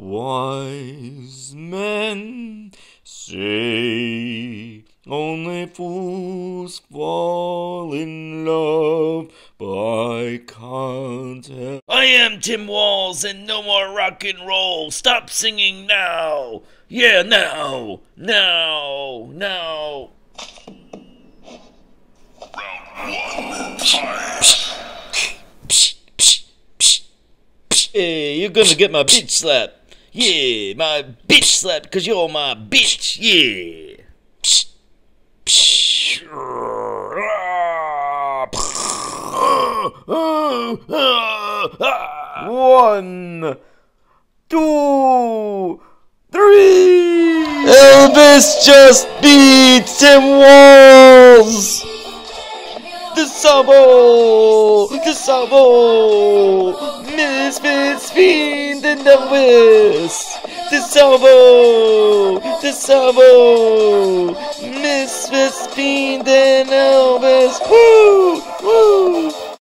Wise men say only fools fall in love, but I can't help. I am Tim Walz and no more rock and roll. Stop singing now. Yeah, now. Now. Now. Round one. Hey, you're gonna get my bitch slap. Yeah, my bitch slap, cause you're my bitch. Yeah. One, two, three. Elvis just beat Tim Walz. The Sabo, the Sabo, Misfits Fiend and Elvis. The Sabo, the Sabo, Misfits Fiend and Elvis. Woo, woo.